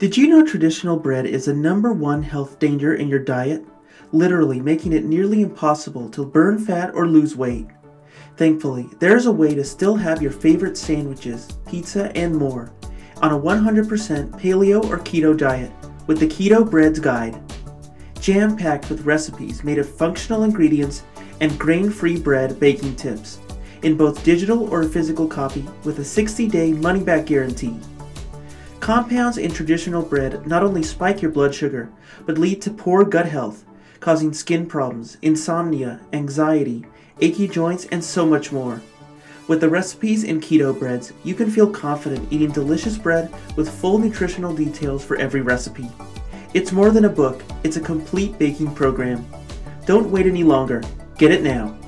Did you know traditional bread is the number one health danger in your diet? Literally making it nearly impossible to burn fat or lose weight. Thankfully, there is a way to still have your favorite sandwiches, pizza, and more on a 100% paleo or keto diet with the Keto Breads Guide. Jam packed with recipes made of functional ingredients and grain free bread baking tips in both digital or physical copy with a 60 day money back guarantee. Compounds in traditional bread not only spike your blood sugar, but lead to poor gut health, causing skin problems, insomnia, anxiety, achy joints, and so much more. With the recipes in keto breads, you can feel confident eating delicious bread with full nutritional details for every recipe. It's more than a book, it's a complete baking program. Don't wait any longer. Get it now.